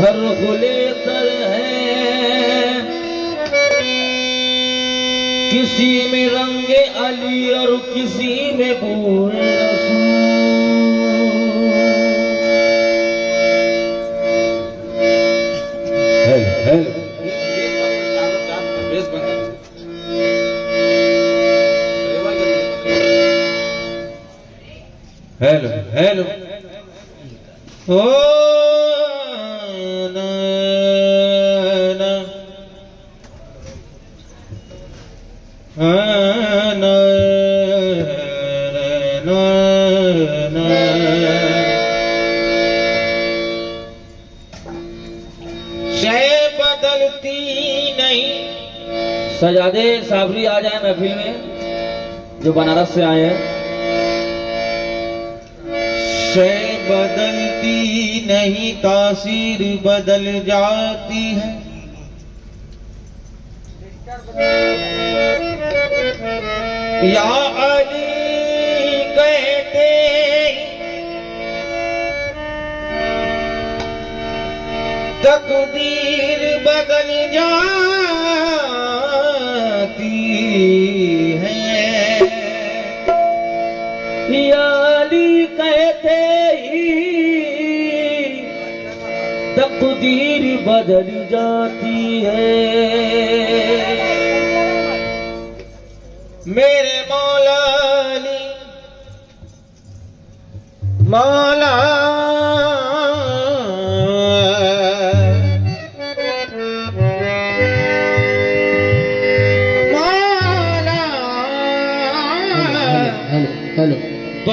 हर खुले तर है। किसी में रंगे अली और किसी में पूरे शय बदलती नहीं। सजादे साबरी आ जाए महफिल में जो बनारस से आए हैं। शय बदलती नहीं तासीर बदल जाती है। या अली तकदीर बदल जाती है। याली कहते ही तकदीर बदल जाती है। मेरे मौलानी मौला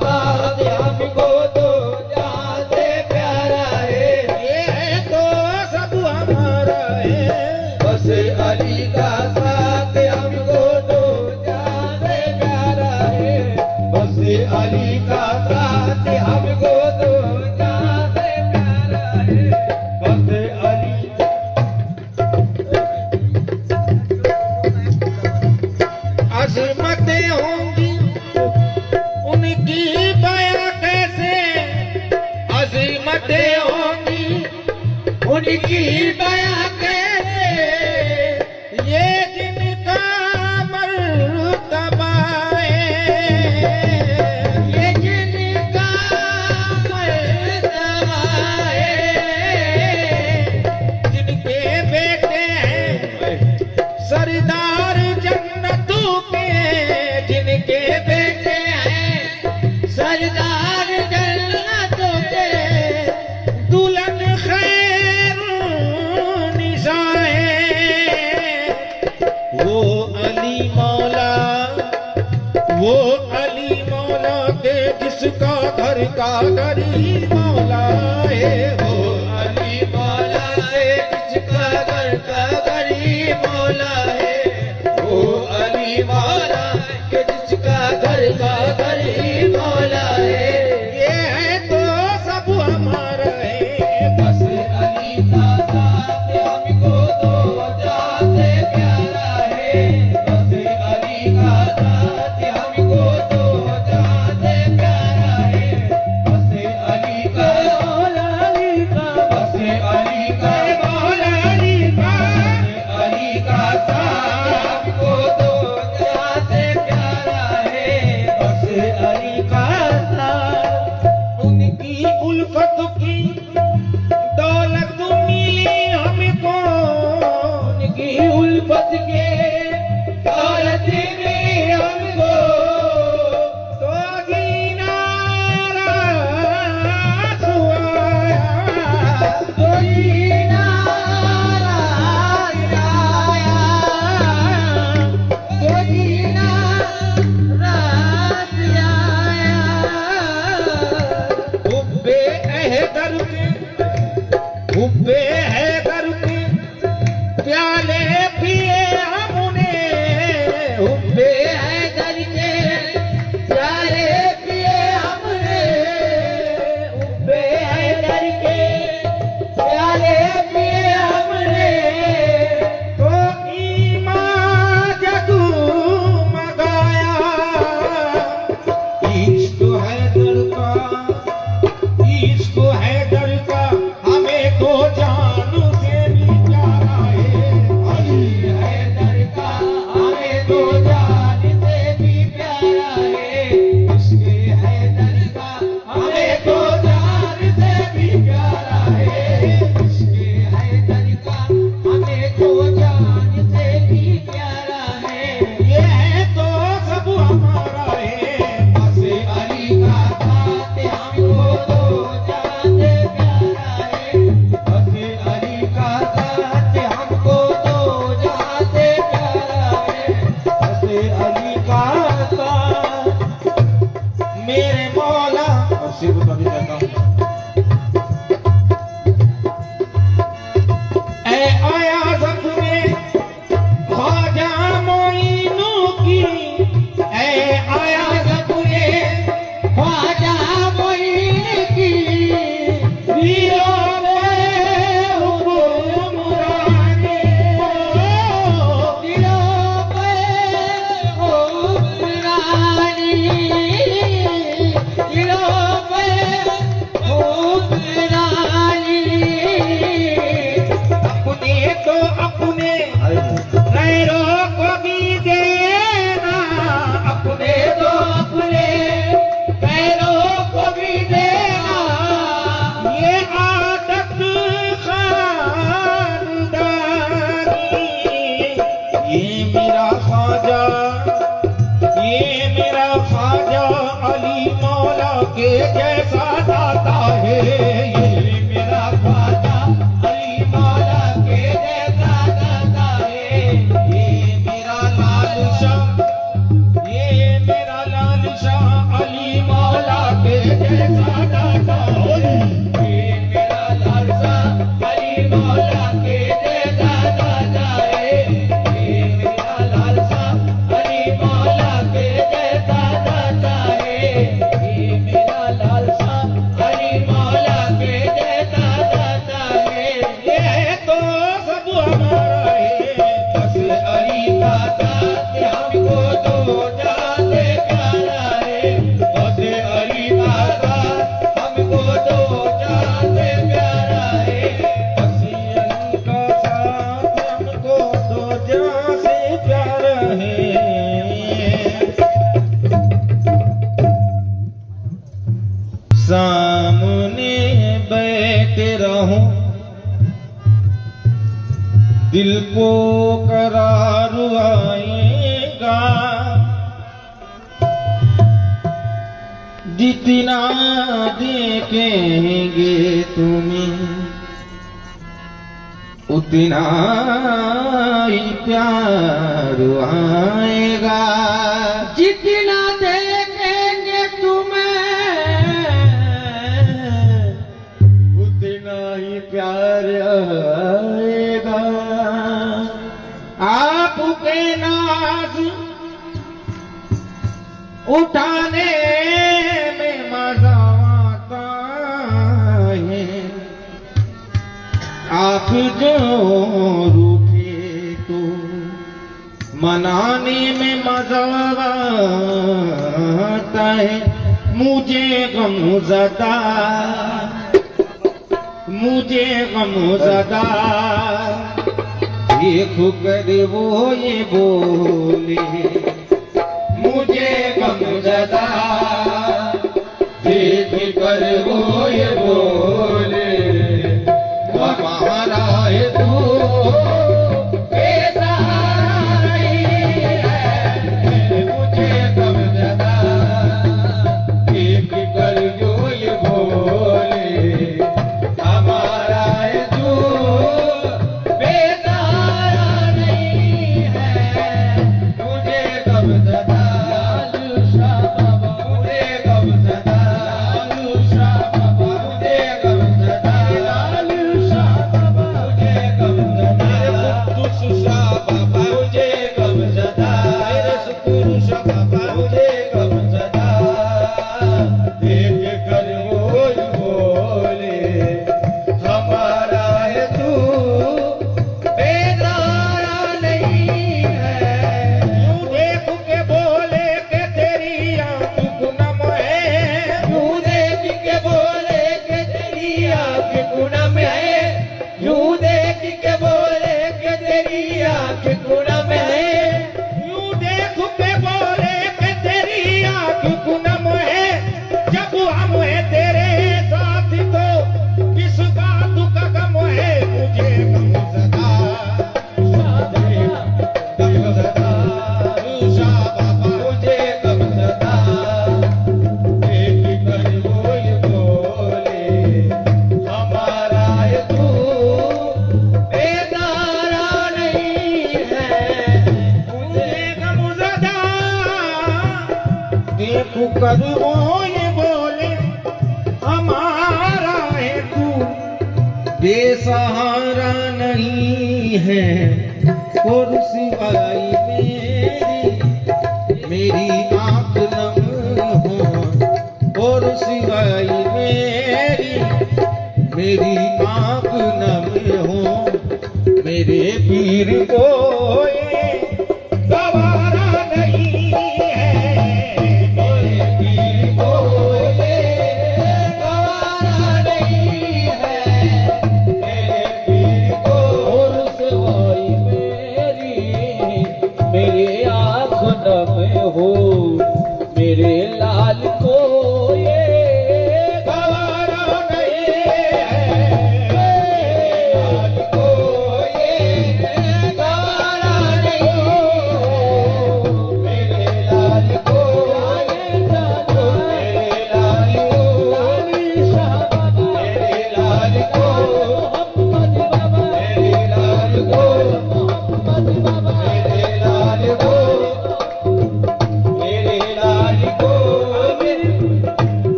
Baba. की बया कर का घर का गरीब मौला है। हो अली मौला है घर का गरीब मौला है। हो अली मौला के दिल को करार आएगा। जितना देखेंगे तुम्हें उतना ही प्यार आएगा। जितना उठाने में मज़ा आता है आप जो रूठे तो मनाने में मज़ा आता है मुझे गम जदा, मुझे गम जदा। ये खुकर वो ये बोले मुझे कम जता। देख कर वो ये बोले महाराज तू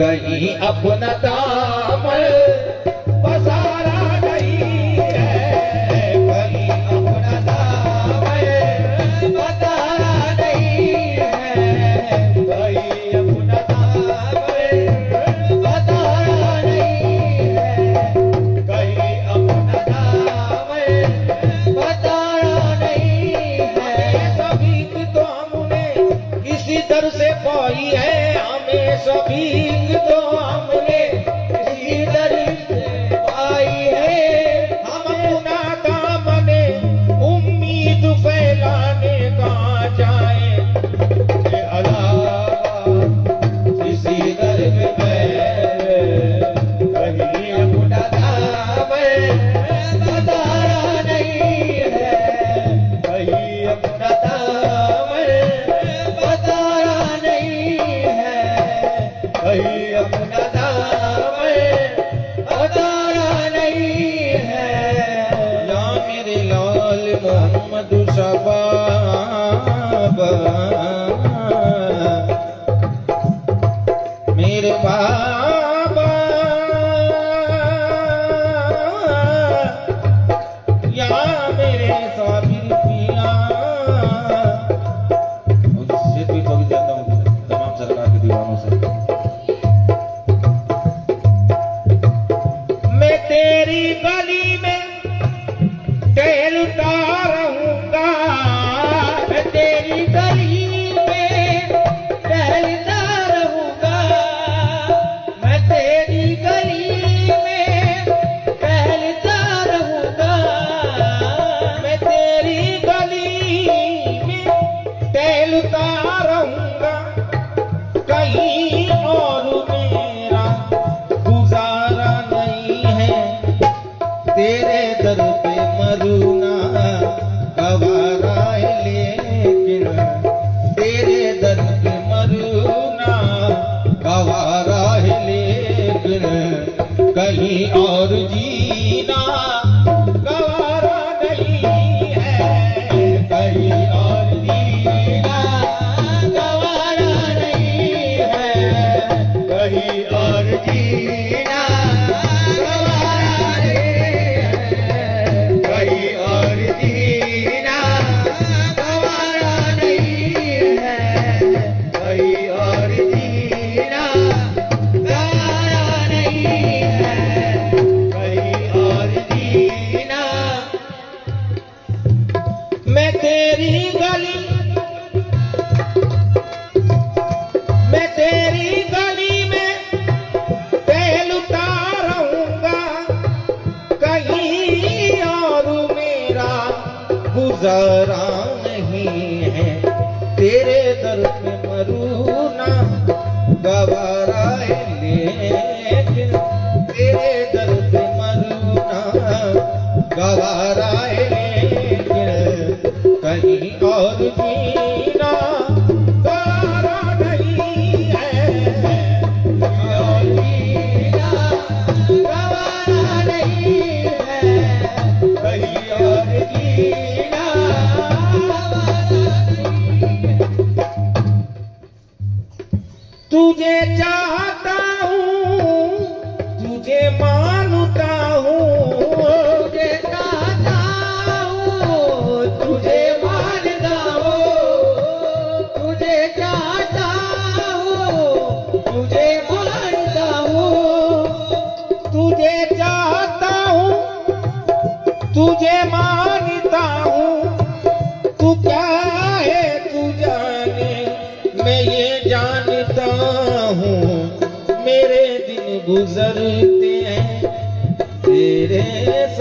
कहीं अपना दामन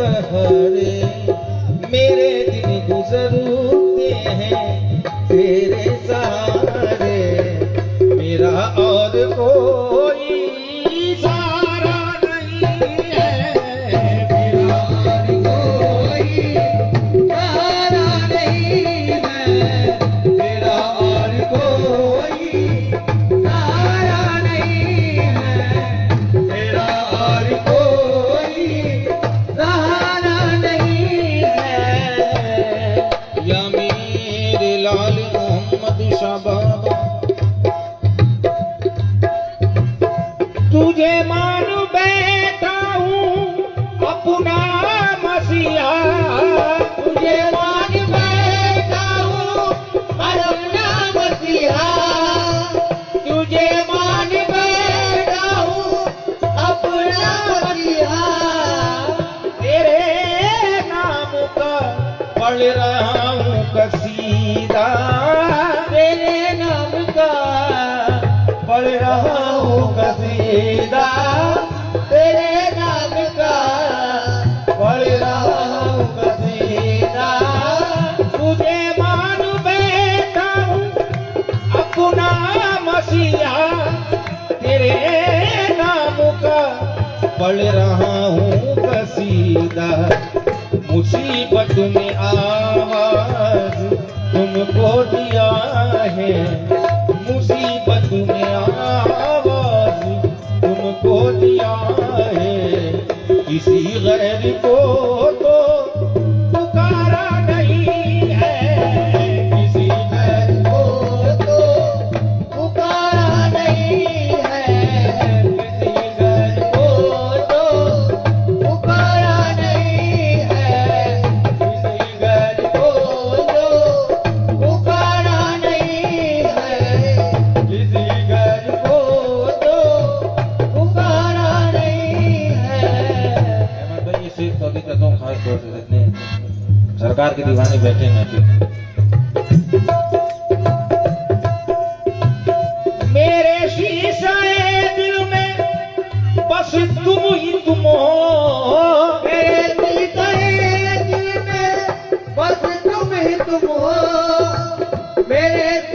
सहज सीधा तेरे नाम का पढ़ रहा हूँ कसीदा। तेरे नाम का पढ़ रहा हूँ कसीदा। तुझे मान बैठा हूँ, अपना मसीहा। तेरे नाम का पढ़ रहा हूँ कसीदा। किसी गैर को तो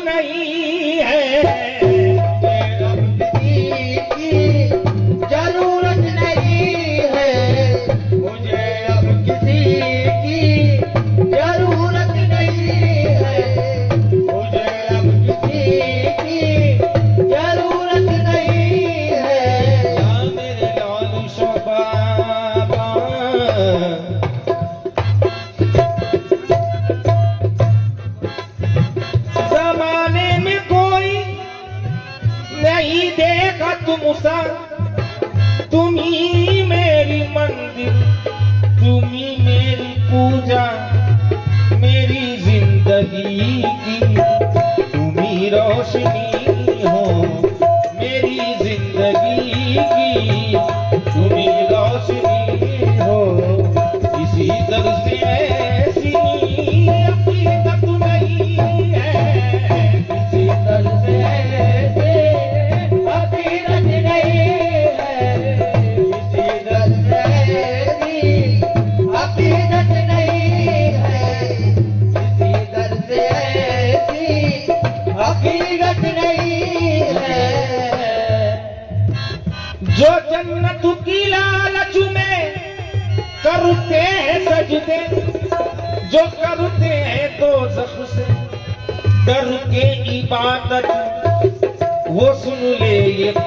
नहीं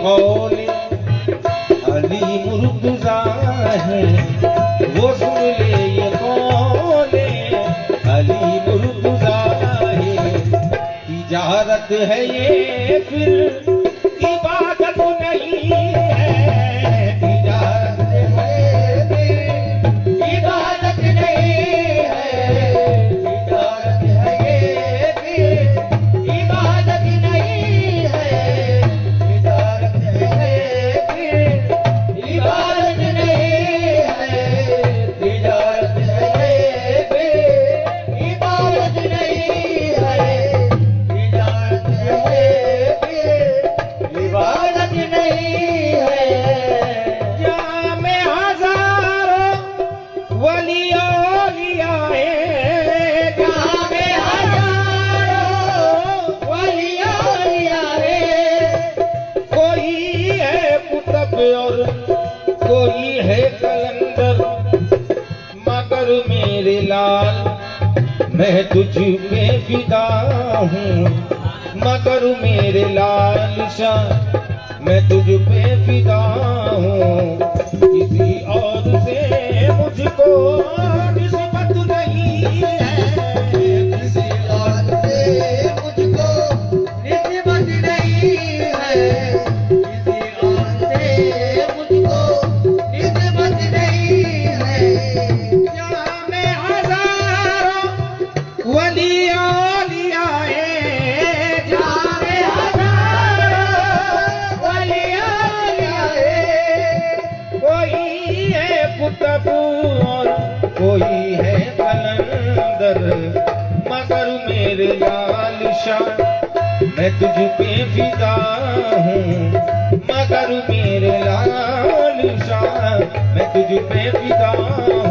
कौन अली मुर्तजा है, वो सुन ले ये कौन अली मुर्तजा है तिजारत है ये फिर। मैं तुझ पे फिदा हूँ। मगर मेरे लाल शाह मैं तुझ पे फिदा हूँ। किसी और से मुझको निस्बत नहीं है। मगर मेरे लाल शाह मैं तुझ पे फिदा हूँ। मगर मेरे लाल शाह मैं तुझ पे फिदा हूँ